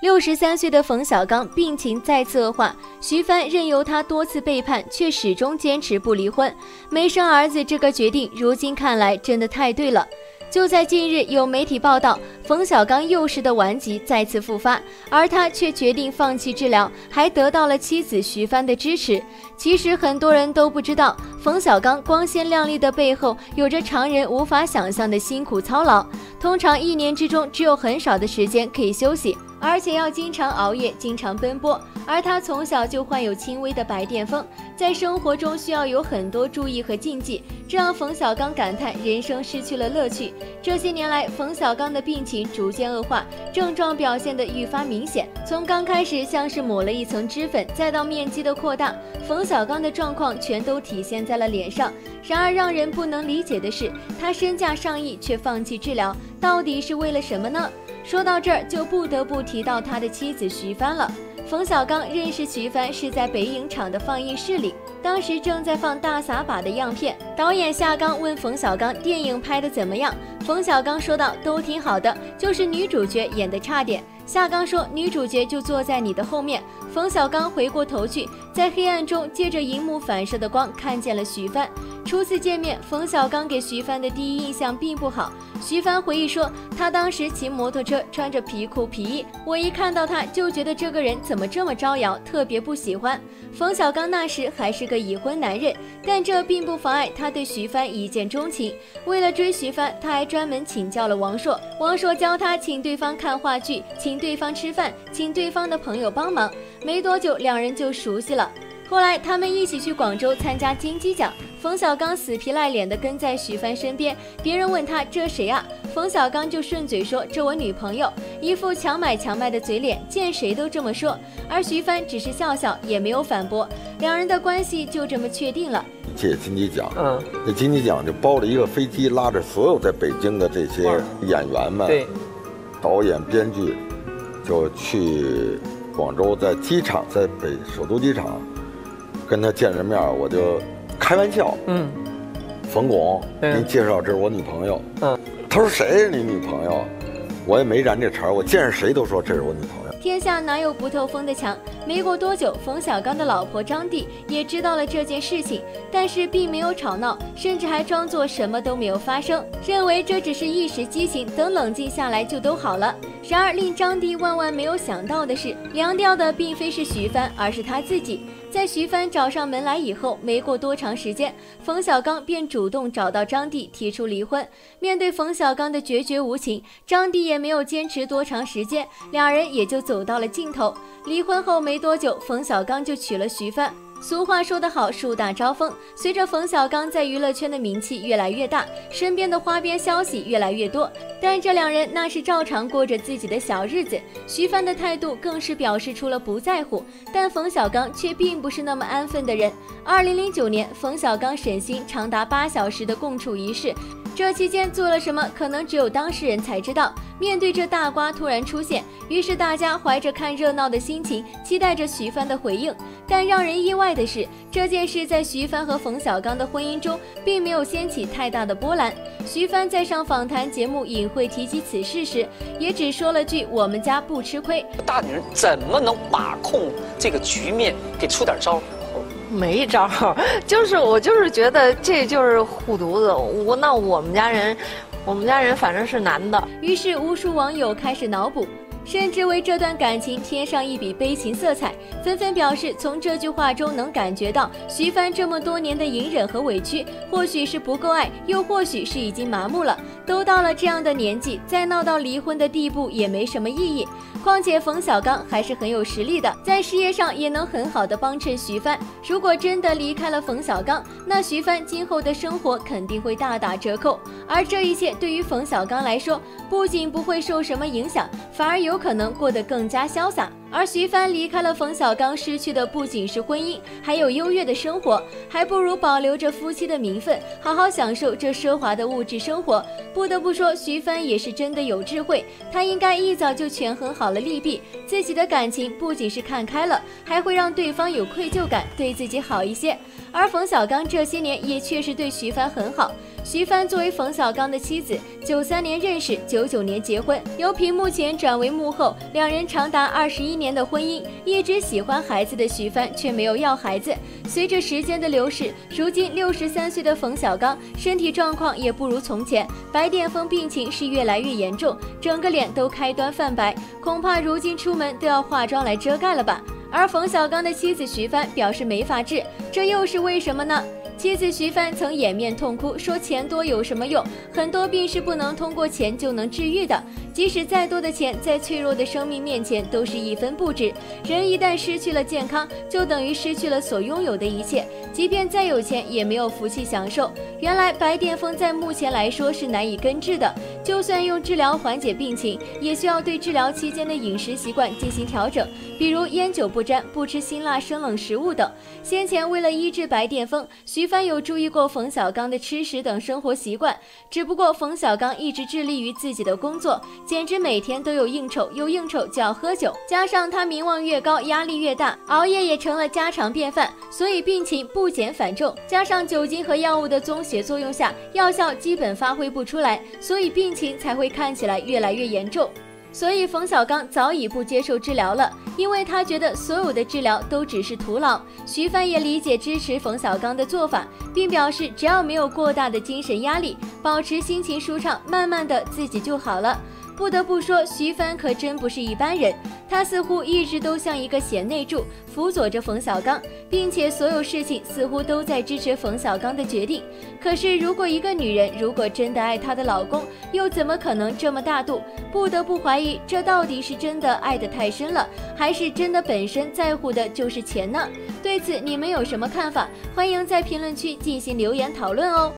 六十三岁的冯小刚病情再次恶化，徐帆任由他多次背叛，却始终坚持不离婚。没生儿子这个决定，如今看来真的太对了。就在近日，有媒体报道，冯小刚幼时的顽疾再次复发，而他却决定放弃治疗，还得到了妻子徐帆的支持。其实很多人都不知道，冯小刚光鲜亮丽的背后，有着常人无法想象的辛苦操劳。通常一年之中，只有很少的时间可以休息。而且要经常熬夜，经常奔波，而他从小就患有轻微的白癜风，在生活中需要有很多注意和禁忌，这让冯小刚感叹人生失去了乐趣。这些年来，冯小刚的病情逐渐恶化，症状表现得愈发明显，从刚开始像是抹了一层脂粉，再到面积的扩大，冯小刚的状况全都体现在了脸上。然而让人不能理解的是，他身价上亿却放弃治疗，到底是为了什么呢？说到这儿，就不得不提到他的妻子徐帆了。冯小刚认识徐帆是在北影厂的放映室里，当时正在放《大撒把》的样片。导演夏刚问冯小刚电影拍的怎么样，冯小刚说道：“都挺好的，就是女主角演的差点。”夏刚说：“女主角就坐在你的后面。”冯小刚回过头去，在黑暗中借着荧幕反射的光，看见了徐帆。初次见面，冯小刚给徐帆的第一印象并不好。徐帆回忆说，他当时骑摩托车，穿着皮裤皮衣，我一看到他就觉得这个人怎么这么招摇，特别不喜欢。冯小刚那时还是个已婚男人，但这并不妨碍他对徐帆一见钟情。为了追徐帆，他还专门请教了王朔，王朔教他请对方看话剧，请对方吃饭，请对方的朋友帮忙。没多久，两人就熟悉了。后来，他们一起去广州参加金鸡奖。冯小刚死皮赖脸地跟在徐帆身边，别人问他这谁啊？冯小刚就顺嘴说这我女朋友，一副强买强卖的嘴脸，见谁都这么说。而徐帆只是笑笑，也没有反驳，两人的关系就这么确定了。借金鸡奖，嗯，那金鸡奖就包了一个飞机，拉着所有在北京的这些演员们，对，导演、编剧，就去广州，在机场，在北首都机场。跟他见着面，我就开玩笑，嗯，冯巩给你介绍，这是我女朋友，嗯，他说谁是你女朋友？我也没燃这茬我见着谁都说这是我女朋友。天下哪有不透风的墙？没过多久，冯小刚的老婆张帝也知道了这件事情，但是并没有吵闹，甚至还装作什么都没有发生，认为这只是一时激情，等冷静下来就都好了。然而令张帝万万没有想到的是，凉掉的并非是徐帆，而是他自己。在徐帆找上门来以后，没过多长时间，冯小刚便主动找到张帝提出离婚。面对冯小刚的决绝无情，张帝也没有坚持多长时间，两人也就走到了尽头。离婚后没多久，冯小刚就娶了徐帆。俗话说得好，树大招风。随着冯小刚在娱乐圈的名气越来越大，身边的花边消息越来越多，但这两人那是照常过着自己的小日子。徐帆的态度更是表示出了不在乎，但冯小刚却并不是那么安分的人。二零零九年，冯小刚沈星长达八小时的共处一室。这期间做了什么，可能只有当事人才知道。面对这大瓜突然出现，于是大家怀着看热闹的心情，期待着徐帆的回应。但让人意外的是，这件事在徐帆和冯小刚的婚姻中，并没有掀起太大的波澜。徐帆在上访谈节目隐晦提及此事时，也只说了句：“我们家不吃亏。”大女人怎么能把控这个局面？给出点招。没招，就是我就是觉得这就是护犊子。我那我们家人，我们家人反正是男的。于是无数网友开始脑补，甚至为这段感情添上一笔悲情色彩，纷纷表示从这句话中能感觉到徐帆这么多年的隐忍和委屈，或许是不够爱，又或许是已经麻木了。都到了这样的年纪，再闹到离婚的地步也没什么意义。况且冯小刚还是很有实力的，在事业上也能很好的帮衬徐帆。如果真的离开了冯小刚，那徐帆今后的生活肯定会大打折扣。而这一切对于冯小刚来说，不仅不会受什么影响，反而有可能过得更加潇洒。而徐帆离开了冯小刚，失去的不仅是婚姻，还有优越的生活，还不如保留着夫妻的名分，好好享受这奢华的物质生活。不得不说，徐帆也是真的有智慧，他应该一早就权衡好了利弊，自己的感情不仅是看开了，还会让对方有愧疚感，对自己好一些。而冯小刚这些年也确实对徐帆很好。徐帆作为冯小刚的妻子，九三年认识，九九年结婚，由屏幕前转为幕后，两人长达二十一年的婚姻。一直喜欢孩子的徐帆却没有要孩子。随着时间的流逝，如今六十三岁的冯小刚身体状况也不如从前，白癜风病情是越来越严重，整个脸都开端泛白，恐怕如今出门都要化妆来遮盖了吧。而冯小刚的妻子徐帆表示没法治，这又是为什么呢？妻子徐帆曾掩面痛哭，说钱多有什么用？很多病是不能通过钱就能治愈的。即使再多的钱，在脆弱的生命面前都是一分不值。人一旦失去了健康，就等于失去了所拥有的一切。即便再有钱，也没有福气享受。原来白癜风在目前来说是难以根治的，就算用治疗缓解病情，也需要对治疗期间的饮食习惯进行调整，比如烟酒不沾、不吃辛辣生冷食物等。先前为了医治白癜风，徐帆有注意过冯小刚的吃食等生活习惯，只不过冯小刚一直致力于自己的工作。简直每天都有应酬，有应酬就要喝酒，加上他名望越高，压力越大，熬夜也成了家常便饭，所以病情不减反重。加上酒精和药物的综合作用下，药效基本发挥不出来，所以病情才会看起来越来越严重。所以冯小刚早已不接受治疗了，因为他觉得所有的治疗都只是徒劳。徐帆也理解支持冯小刚的做法，并表示只要没有过大的精神压力，保持心情舒畅，慢慢的自己就好了。不得不说，徐帆可真不是一般人。他似乎一直都像一个贤内助，辅佐着冯小刚，并且所有事情似乎都在支持冯小刚的决定。可是，如果一个女人如果真的爱她的老公，又怎么可能这么大度？不得不怀疑，这到底是真的爱得太深了，还是真的本身在乎的就是钱呢？对此，你们有什么看法？欢迎在评论区进行留言讨论哦。